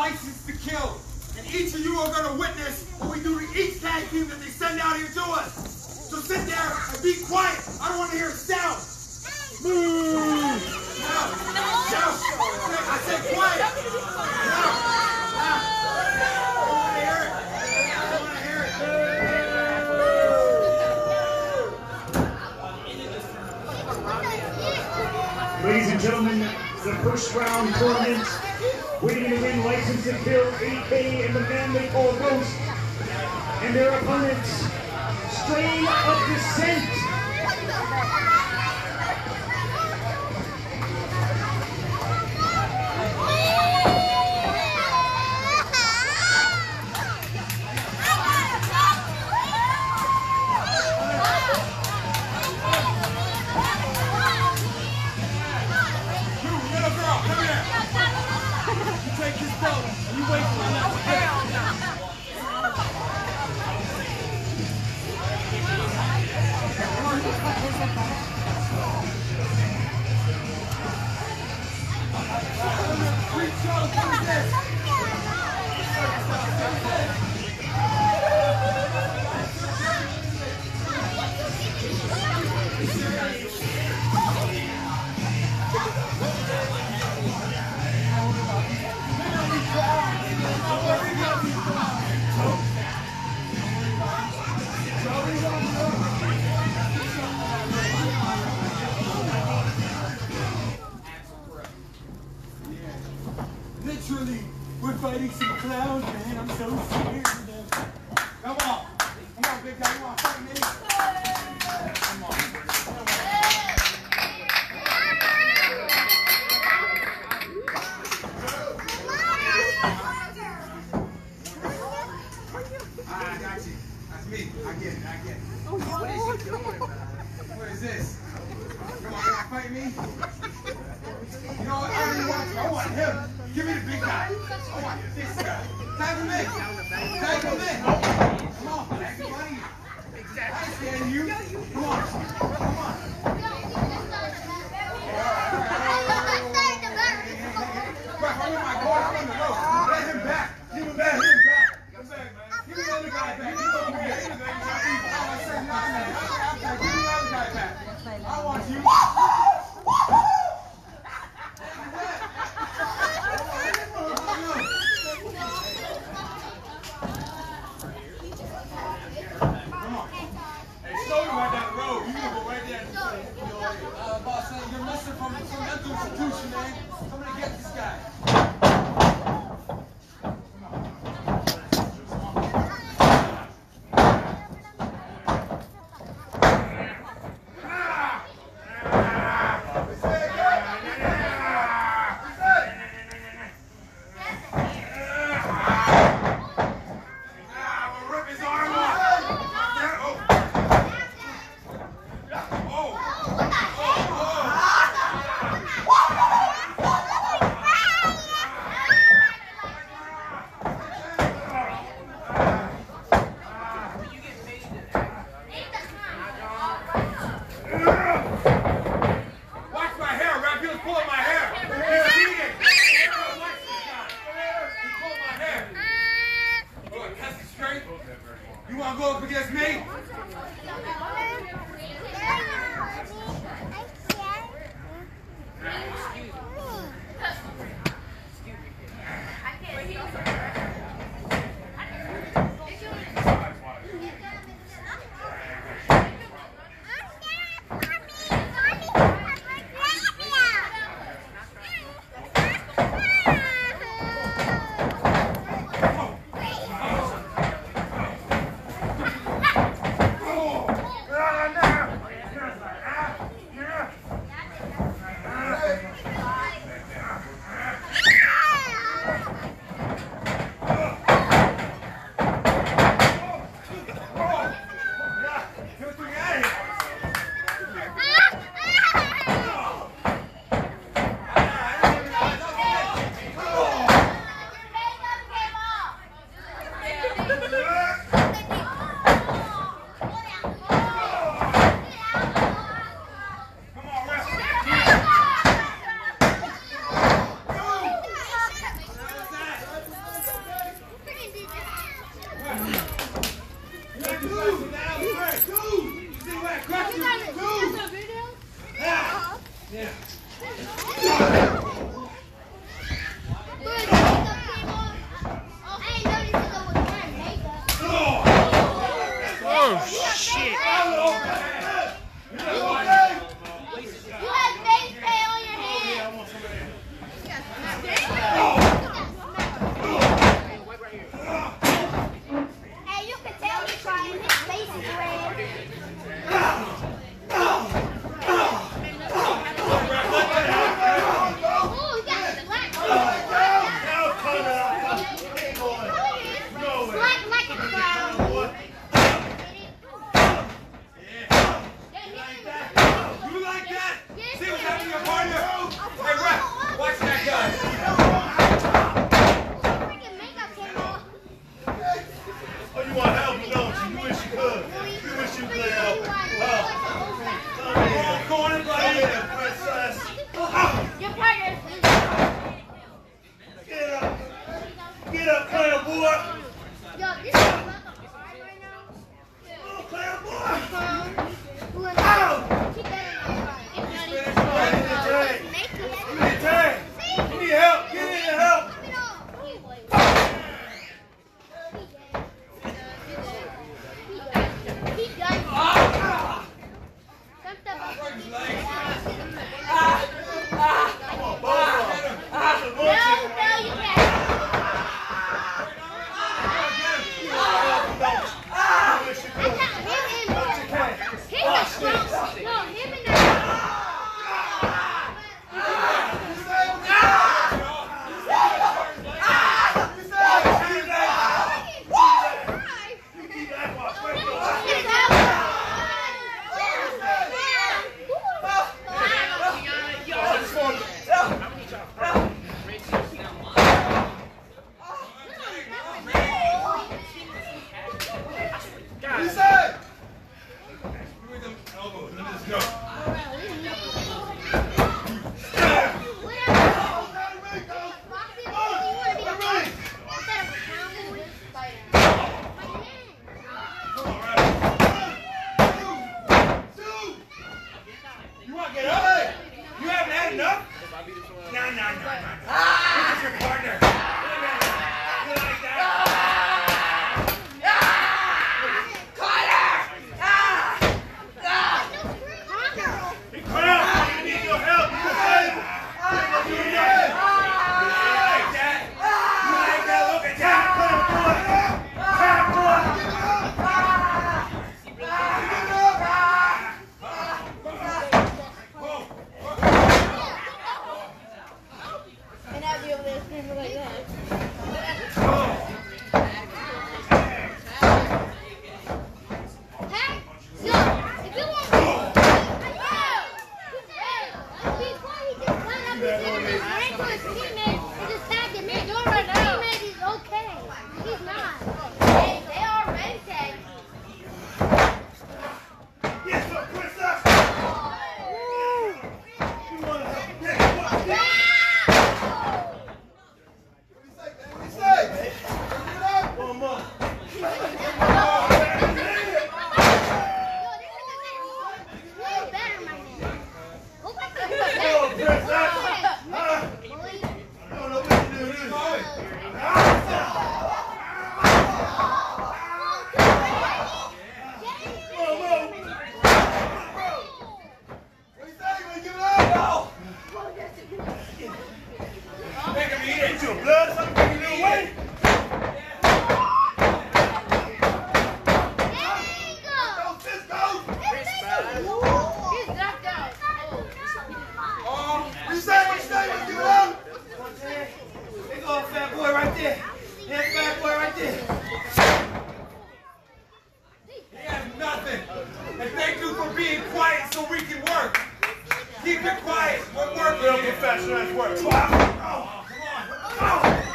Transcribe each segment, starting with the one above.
license to kill. And each of you are going to witness what we do to each tag team that they send out here to us. So sit there and be quiet. I don't want to hear a sound. Move! No. No. I said quiet. No! now. I want to hear it. I want to hear it. Ladies and gentlemen, the first round tournament we to win license to kill, A.K. and the man they call ghost and their opponents. Strain of Descent. Come on. Exactly. Come on. He's out. Never like that. being quiet so we can work. Keep it quiet. We're working. Real professionals work. Oh, come on. Oh.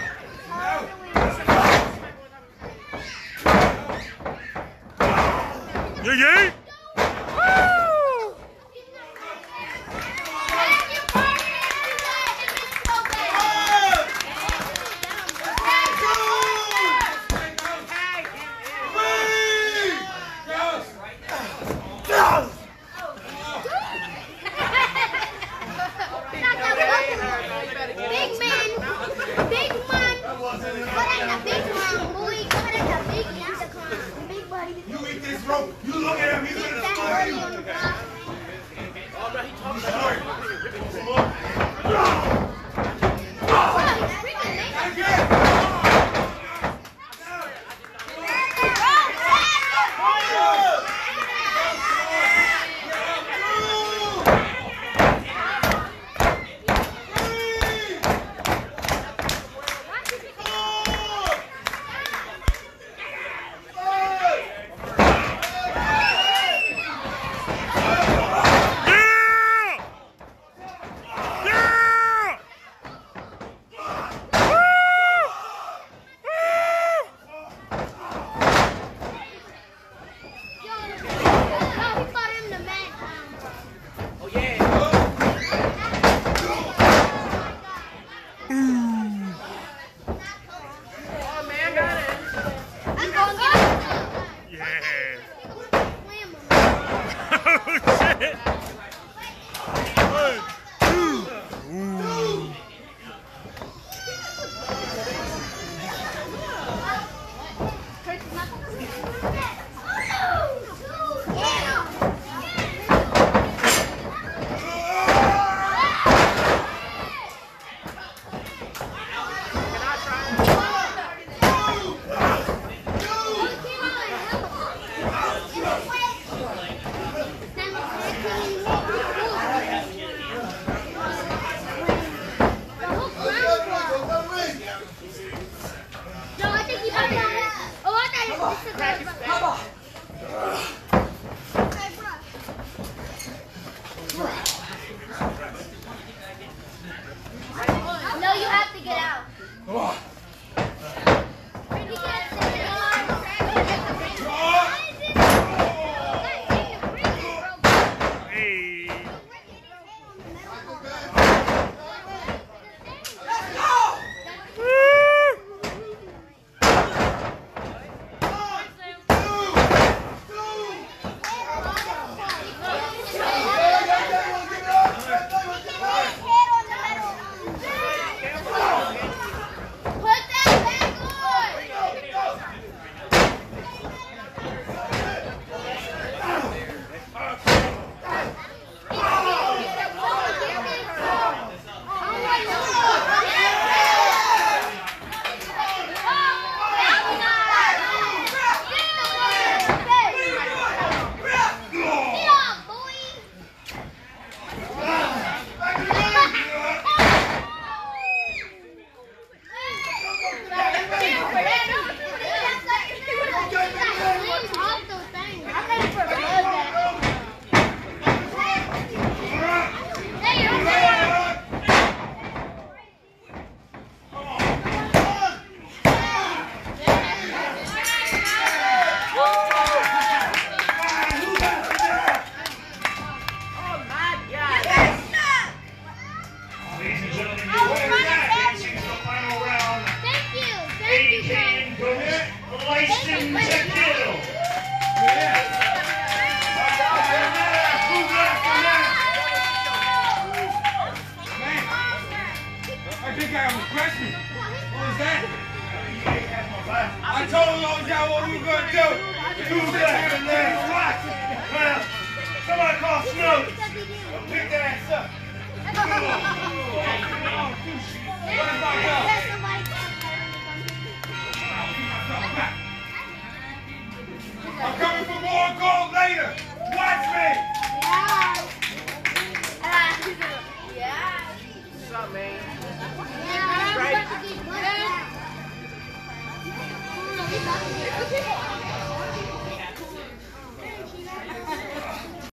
Yeah, yeah.